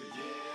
Yeah.